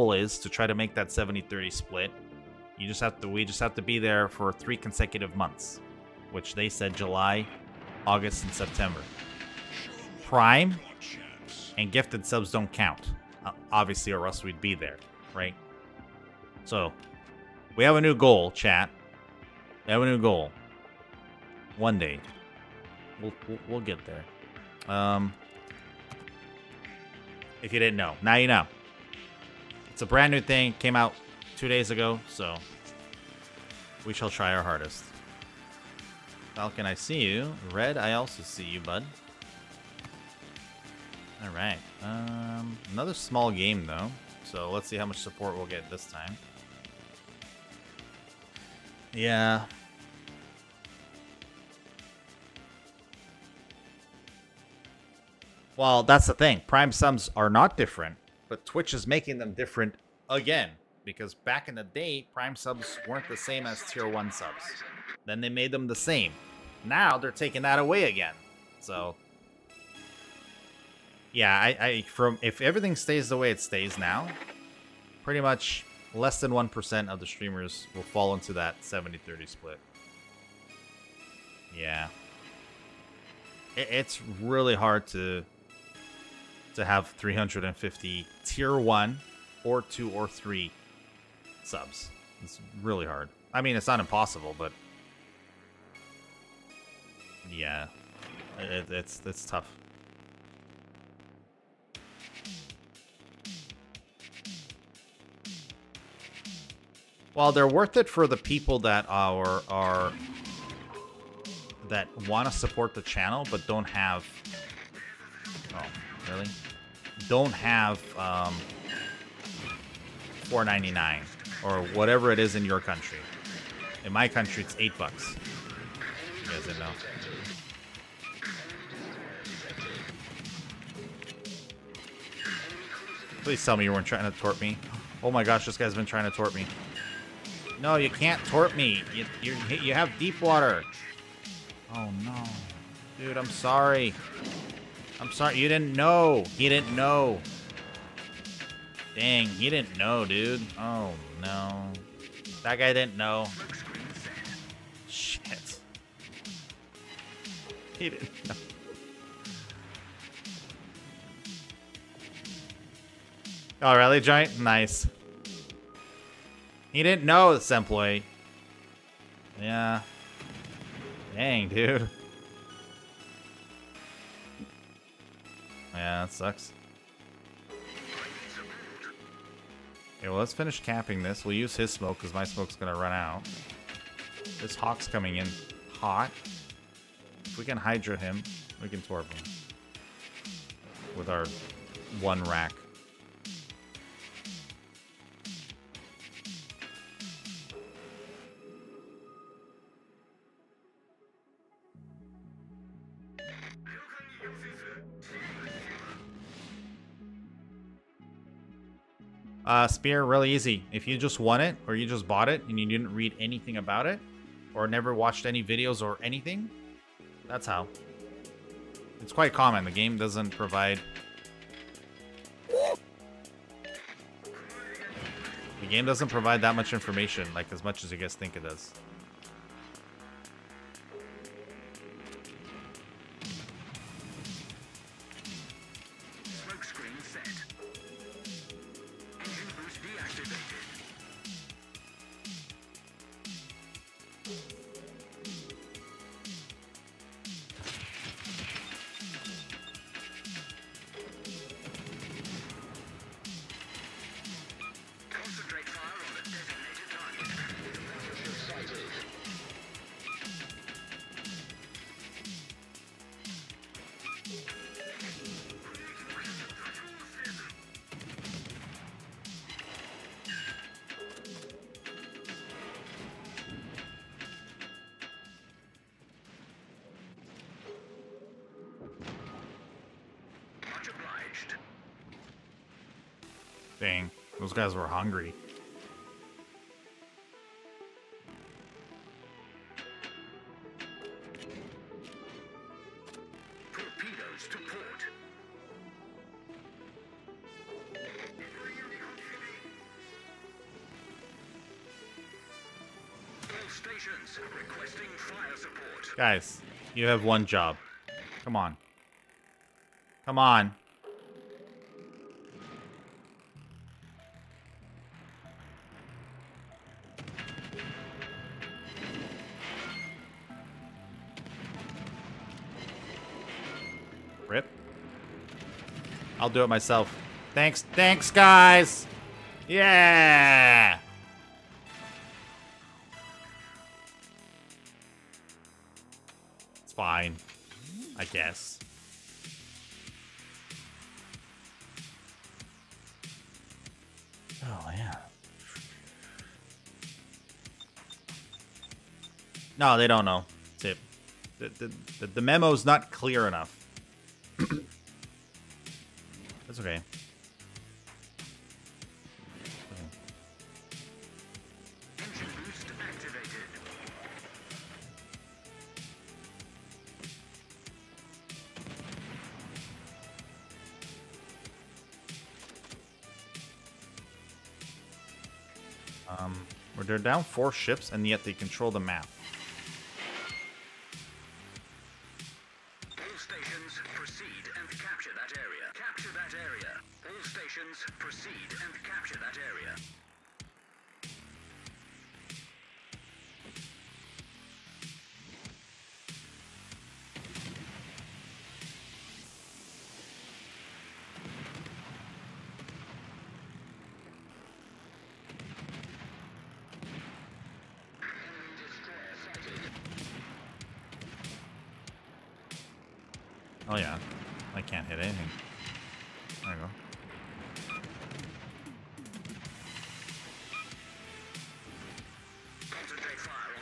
goal is to try to make that 70-30 split. You just have to we just have to be there for three consecutive months, which they said July, August, and September. Prime and gifted subs don't count, uh, obviously, or else we'd be there, right? So, we have a new goal, chat. We have a new goal. One day, we'll we'll, we'll get there. Um, if you didn't know, now you know. It's a brand new thing. Came out two days ago, so we shall try our hardest. Falcon, I see you. Red, I also see you, bud. Alright. Um, another small game, though. So let's see how much support we'll get this time. Yeah. Well, that's the thing. Prime sums are not different, but Twitch is making them different again. Because back in the day, Prime subs weren't the same as Tier 1 subs. Then they made them the same. Now they're taking that away again. So yeah, I, I from if everything stays the way it stays now, pretty much less than 1% of the streamers will fall into that 70-30 split. Yeah. It, it's really hard to to have 350 tier 1 or 2 or 3 subs. It's really hard. I mean, it's not impossible, but yeah, it, it's it's tough. Well, they're worth it for the people that are are that want to support the channel but don't have. Really? Don't have um, 4.99 or whatever it is in your country. In my country, it's eight bucks. You guys didn't know. Please tell me you weren't trying to torp me. Oh my gosh, this guy's been trying to torp me. No, you can't torp me. You, you, you have deep water. Oh no. Dude, I'm sorry. I'm sorry. You didn't know. He didn't know. Dang, he didn't know, dude. Oh no. That guy didn't know. Shit. He didn't know. Oh, really, Giant? Nice. He didn't know this employee. Yeah. Dang, dude. Yeah, that sucks. Okay, well, let's finish capping this. We'll use his smoke because my smoke's going to run out. This Hawk's coming in hot. If we can Hydro him, we can Torp him. With our one rack. Uh, Spear, really easy. If you just won it, or you just bought it, and you didn't read anything about it, or never watched any videos or anything, that's how. It's quite common. The game doesn't provide... The game doesn't provide that much information, like as much as you guys think it does. Dang, those guys were hungry. Torpedoes to port. Stations requesting fire support. Guys, you have one job. Come on. Come on. Rip. I'll do it myself. Thanks, thanks, guys. Yeah. It's fine, I guess. Oh, yeah. No, they don't know. The, the, the memo's not clear enough. Okay. Um, where they're down four ships and yet they control the map. Oh yeah, I can't hit anything. There we go. Concentrate fire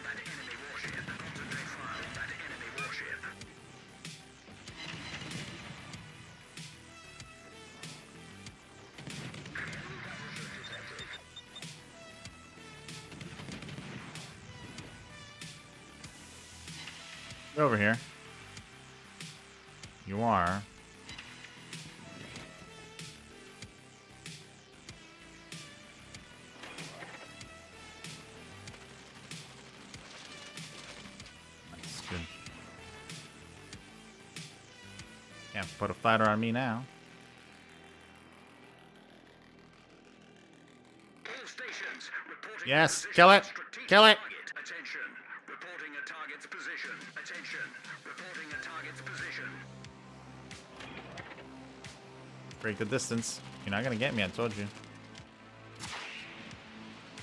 You are. That's good. Can't put a fighter on me now. All stations reporting Yes, kill it. Kill it. Break the distance. You're not gonna get me, I told you.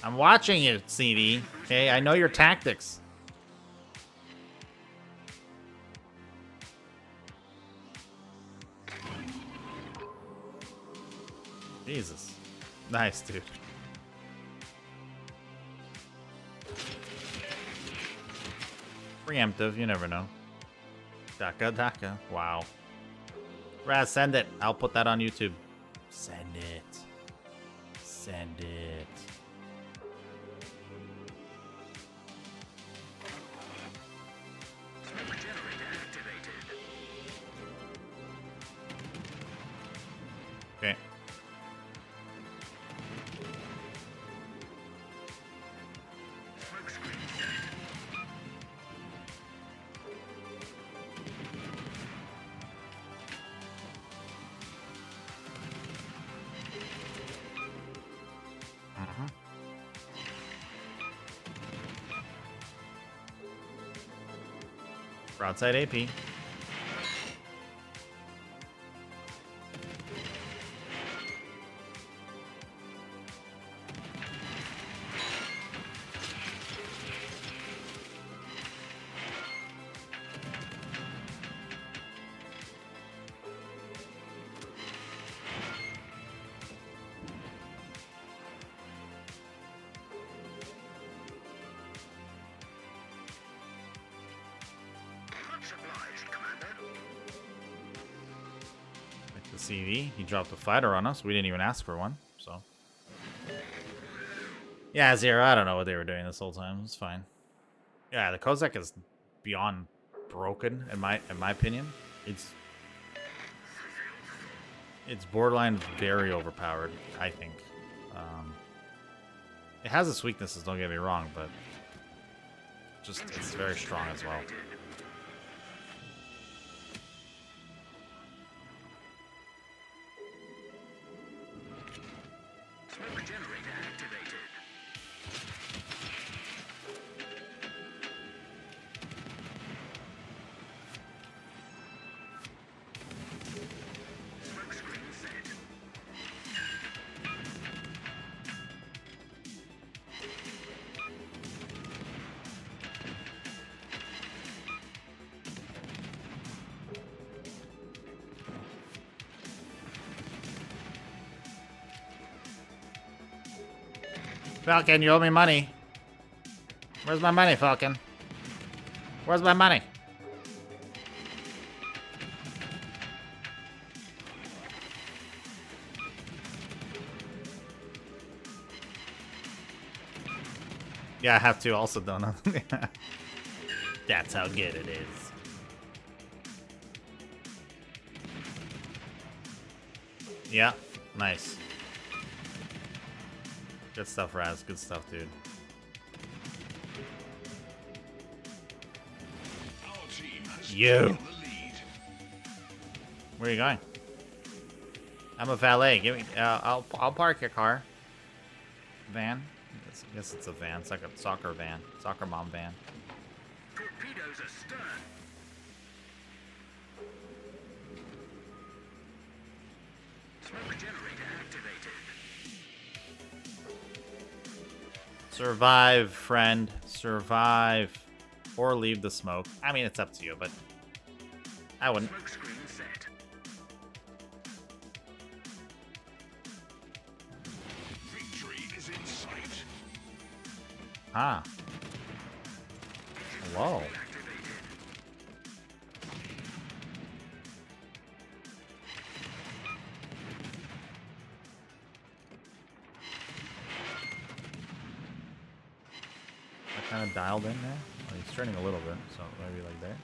I'm watching you, CV. Okay, I know your tactics. Jesus. Nice, dude. Preemptive, you never know. Daka Daka. Wow. Raz, send it. I'll put that on YouTube. Send it. Send it. Okay. Broadside AP. He dropped a fighter on us. We didn't even ask for one, so. Yeah, Zero, I don't know what they were doing this whole time. It's fine. Yeah, the Cossack is beyond broken in my in my opinion. It's it's borderline very overpowered, I think. Um, it has its weaknesses, don't get me wrong, but just it's very strong as well. Falcon, you owe me money. Where's my money, Falcon? Where's my money? Yeah, I have to also don't donut. That's how good it is. Yeah, nice. Good stuff, Raz. Good stuff, dude. You. Where are you going? I'm a valet. Give me. Uh, I'll I'll park your car. Van. I guess, it's a van. It's like a soccer van. Soccer mom van. Torpedoes. Smoke generator activated. Survive, friend. Survive. Or leave the smoke. I mean, it's up to you, but I wouldn't. Smoke screen set. Victory is in sight. Ah. Hello. Dialed in there. Oh, he's turning a little bit, so maybe like there.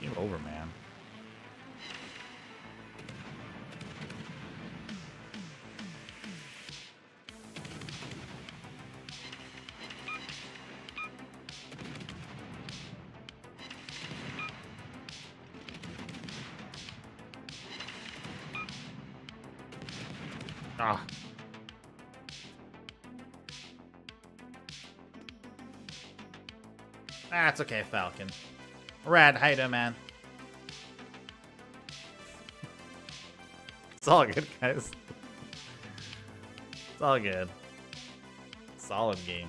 Game over, man. Ah. That's okay, Falcon. Rad, how man? It's all good, guys. It's all good. Solid game.